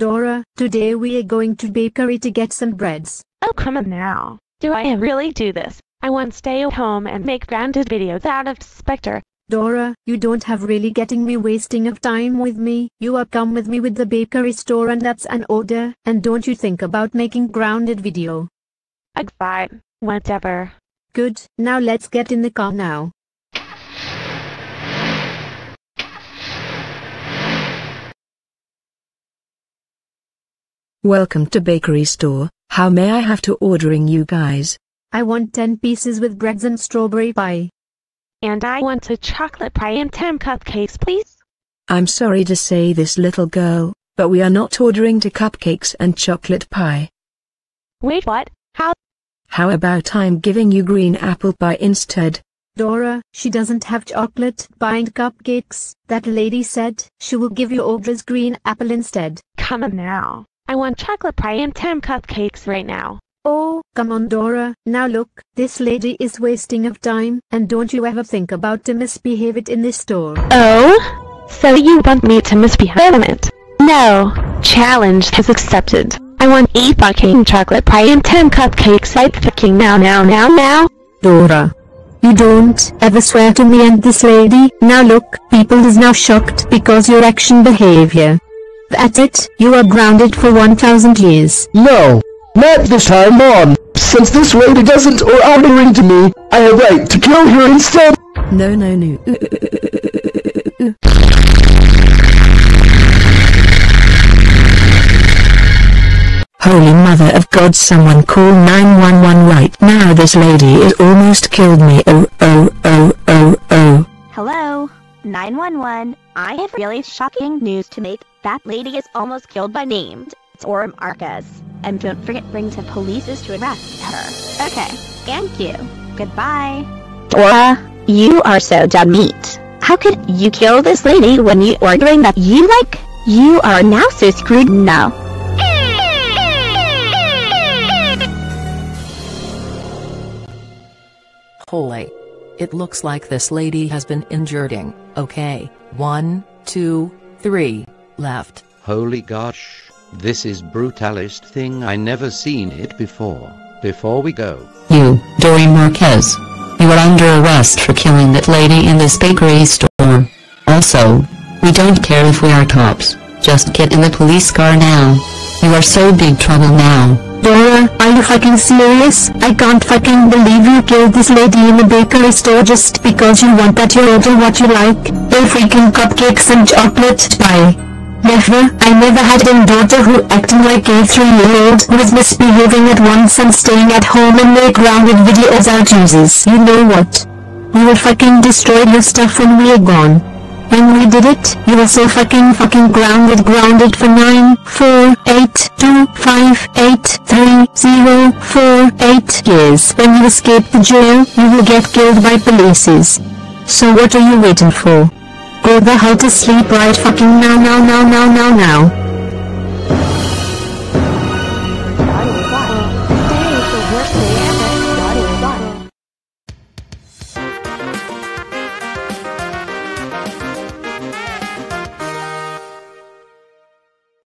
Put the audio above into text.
Dora, today we are going to bakery to get some breads. Oh come on now. Do I really do this? I want to stay at home and make branded videos out of Spector. Dora, you don't have really getting me wasting of time with me. You are come with me with the bakery store and that's an order. And don't you think about making grounded video. Ugh fine. Whatever. Good, now let's get in the car now. Welcome to bakery store. How may I have to ordering you guys? I want 10 pieces with breads and strawberry pie. And I want a chocolate pie and 10 cupcakes please. I'm sorry to say this little girl, but we are not ordering to cupcakes and chocolate pie. Wait what? How? How about I'm giving you green apple pie instead? Dora, she doesn't have chocolate pie and cupcakes. That lady said she will give you orders green apple instead. Come on now. I want chocolate pie and 10 cupcakes right now. Oh, come on Dora, now look, this lady is wasting of time, and don't you ever think about to misbehave it in this store. Oh? So you want me to misbehave it? No. Challenge is accepted. I want 8 fucking chocolate pie and 10 cupcakes right fucking now now now now. Dora. You don't ever swear to me and this lady. Now look, people is now shocked because your action behavior. That's it, you are grounded for 1000 years. No, not this time, Mom. Since this lady doesn't or honoring to me, I have right to kill her instead. No no no. Holy mother of God someone call 911 right now this lady is almost killed me oh oh. Hello, 911. I have really shocking news to make. That lady is almost killed by named It's Dora Marquez. And don't forget bring to police to arrest her. Okay, thank you. Goodbye. Dora, you are so dumb meat. How could you kill this lady when you ordering that you like? You are now so screwed now. Holy. It looks like this lady has been injuring. Okay, one, two, three, left. Holy gosh, this is brutalist thing I never seen it before. Before we go, You, Dory Marquez. You are under arrest for killing that lady in this bakery store. Also, we don't care if we are cops. Just get in the police car now. You are so big trouble now. Dora, are you fucking serious? I can't fucking believe you killed this lady in the bakery store just because you want that you order what you like. The freaking cupcakes and chocolate pie. Never, I never had a daughter who acting like a three-year-old was misbehaving at once and staying at home and make grounded videos out Jesus. You know what? You will fucking destroy your stuff when we are gone. When we did it, you were so fucking fucking grounded grounded for 9, 4, 8, 2, 5, 8, 3, 0, 4, 8 years. When you escape the jail, you will get killed by polices. So what are you waiting for? Go the hell to sleep right fucking now now now now now now.